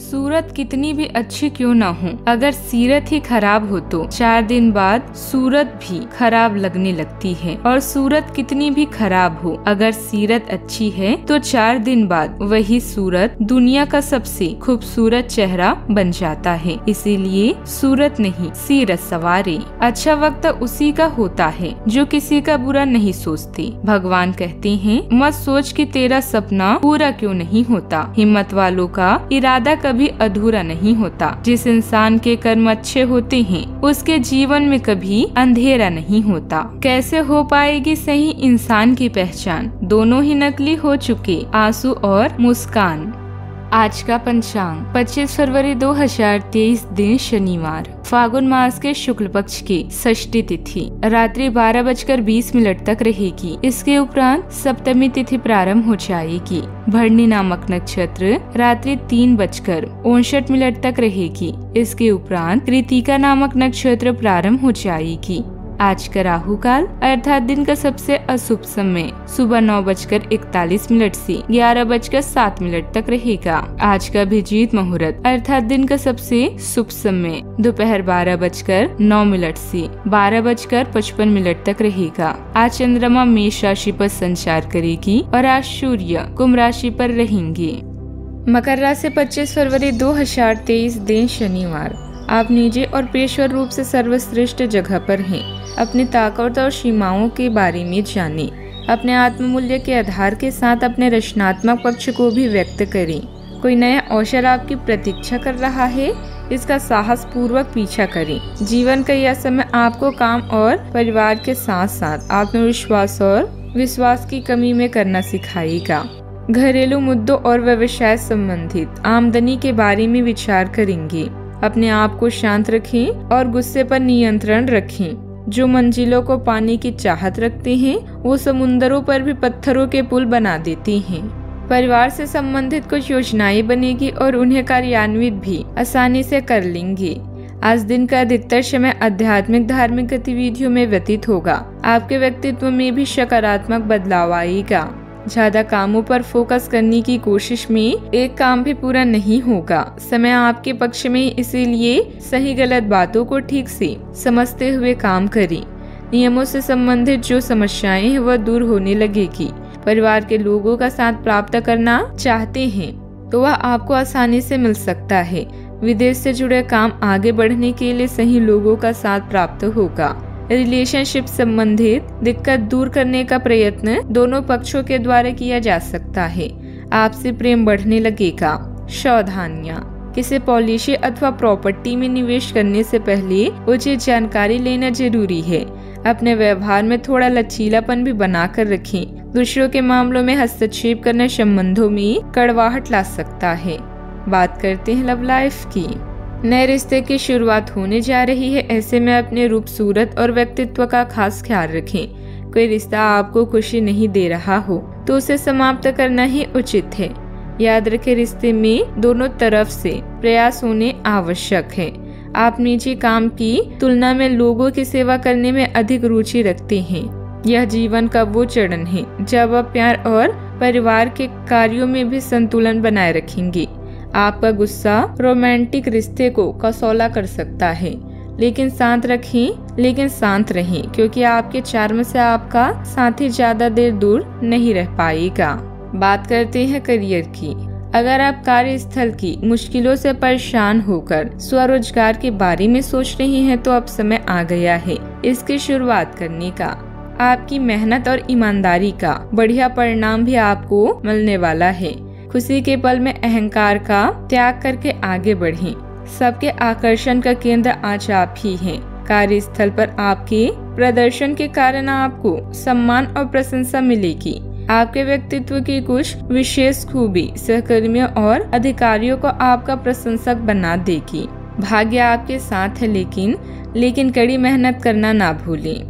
सूरत कितनी भी अच्छी क्यों ना हो, अगर सीरत ही खराब हो तो। चार दिन बाद सूरत भी खराब लगने लगती है और सूरत कितनी भी खराब हो, अगर सीरत अच्छी है तो चार दिन बाद वही सूरत दुनिया का सबसे खूबसूरत चेहरा बन जाता है। इसीलिए सूरत नहीं, सीरत सवारी। अच्छा वक्त उसी का होता है, जो किसी का बुरा नहीं सोचते। भगवान कहते हैं, मत सोच कि तेरा सपना पूरा क्यों नहीं होता। हिम्मत वालों का इरादा कभी अधूरा नहीं होता। जिस इंसान के कर्म अच्छे होते हैं, उसके जीवन में कभी अंधेरा नहीं होता। कैसे हो पाएगी सही इंसान की पहचान? दोनों ही नकली हो चुके, आँसू और मुस्कान। आज का पंचांग 25 फरवरी 2023 दिन शनिवार। फागुन मास के शुक्ल पक्ष की षष्टी तिथि। रात्रि बारह बजकर बीस मिनट तक रहेगी। इसके उपरांत सप्तमी तिथि प्रारंभ हो जाएगी। भरणी नामक नक्षत्र रात्रि तीन बजकर उनसठ मिनट तक रहेगी। इसके उपरांत कृतिका नामक नक्षत्र प्रारंभ हो जाएगी। आज का राहु काल अर्थात दिन का सबसे अशुभ समय सुबह नौ बजकर इकतालीस मिनट से ग्यारह बजकर सात मिनट तक रहेगा। आज का अभिजीत मुहूर्त अर्थात दिन का सबसे शुभ समय दोपहर बारह बजकर नौ मिनट से बारह बजकर पचपन मिनट तक रहेगा। आज चंद्रमा मेष राशि पर संचार करेगी और आज सूर्य कुंभ राशि पर रहेंगे। मकर राशि 25 फरवरी 2023 दिन शनिवार। आप निजी और पेशवर रूप से सर्वश्रेष्ठ जगह पर हैं। अपनी ताकत और सीमाओं के बारे में जाने। अपने आत्ममूल्य के आधार के साथ अपने रचनात्मक पक्ष को भी व्यक्त करें। कोई नया अवसर आपकी प्रतीक्षा कर रहा है, इसका साहस पूर्वक पीछा करें। जीवन का यह समय आपको काम और परिवार के साथ साथ आत्मविश्वास और विश्वास की कमी में करना सिखाएगा। घरेलू मुद्दों और व्यवसाय संबंधित आमदनी के बारे में विचार करेंगे। अपने आप को शांत रखें और गुस्से पर नियंत्रण रखें। जो मंजिलों को पाने की चाहत रखते हैं, वो समुन्दरों पर भी पत्थरों के पुल बना देते हैं। परिवार से संबंधित कुछ योजनाएँ बनेगी और उन्हें कार्यान्वित भी आसानी से कर लेंगे। आज दिन का अधिकतर समय आध्यात्मिक धार्मिक गतिविधियों में व्यतीत होगा। आपके व्यक्तित्व में भी सकारात्मक बदलाव आएगा। ज़्यादा कामों पर फोकस करने की कोशिश में एक काम भी पूरा नहीं होगा। समय आपके पक्ष में, इसीलिए सही गलत बातों को ठीक से समझते हुए काम करें। नियमों से संबंधित जो समस्याएँ हैं, वह दूर होने लगेगी। परिवार के लोगों का साथ प्राप्त करना चाहते हैं तो वह आपको आसानी से मिल सकता है। विदेश से जुड़े काम आगे बढ़ने के लिए सही लोगों का साथ प्राप्त होगा। रिलेशनशिप संबंधित दिक्कत दूर करने का प्रयत्न दोनों पक्षों के द्वारा किया जा सकता है। आपसी प्रेम बढ़ने लगेगा। सावधानियाँ। किसी पॉलिसी अथवा प्रॉपर्टी में निवेश करने से पहले उचित जानकारी लेना ज़रूरी है। अपने व्यवहार में थोड़ा लचीलापन भी बना कर रखें। दूसरों के मामलों में हस्तक्षेप करना संबंधों में कड़वाहट ला सकता है। बात करते हैं लव लाइफ की। नए रिश्ते की शुरुआत होने जा रही है, ऐसे में अपने रूप, सूरत और व्यक्तित्व का खास ख्याल रखें। कोई रिश्ता आपको खुशी नहीं दे रहा हो तो उसे समाप्त करना ही उचित है। याद रखें, रिश्ते में दोनों तरफ़ से प्रयास होने आवश्यक है। आप निजी काम की तुलना में लोगों की सेवा करने में अधिक रुचि रखते हैं। यह जीवन का वो चरण है, जब आप प्यार और परिवार के कार्यों में भी संतुलन बनाए रखेंगे। आपका गुस्सा रोमांटिक रिश्ते को कसौला कर सकता है। लेकिन शांत रखें, लेकिन शांत रहें, क्योंकि आपके चार्म से आपका साथी ज़्यादा देर दूर नहीं रह पाएगा। बात करते हैं करियर की। अगर आप कार्यस्थल की मुश्किलों से परेशान होकर स्वरोजगार के बारे में सोच रहे हैं तो अब समय आ गया है इसकी शुरुआत करने का। आपकी मेहनत और ईमानदारी का बढ़िया परिणाम भी आपको मिलने वाला है। खुशी के पल में अहंकार का त्याग करके आगे बढ़ें। सबके आकर्षण का केंद्र आज आप ही हैं। कार्यस्थल पर आपके प्रदर्शन के कारण आपको सम्मान और प्रशंसा मिलेगी आपके व्यक्तित्व की कुछ विशेष खूबी सहकर्मियों और अधिकारियों को आपका प्रशंसक बना देगी भाग्य आपके साथ है लेकिन लेकिन कड़ी मेहनत करना ना भूलें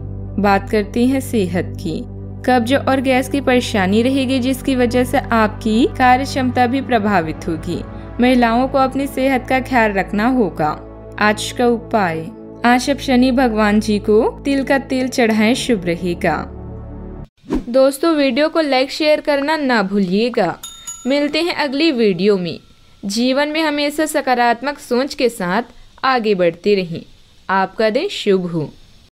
बात करते हैं सेहत की कब्ज और गैस की परेशानी रहेगी, जिसकी वजह से आपकी कार्य क्षमता भी प्रभावित होगी। महिलाओं को अपनी सेहत का ख्याल रखना होगा। आज का उपाय, आज अब शनि भगवान जी को तिल का तेल चढ़ाएँ, शुभ रहेगा। दोस्तों, वीडियो को लाइक शेयर करना ना भूलिएगा। मिलते हैं अगली वीडियो में। जीवन में हमेशा सकारात्मक सोच के साथ आगे बढ़ते रहें। आपका दिन शुभ हो।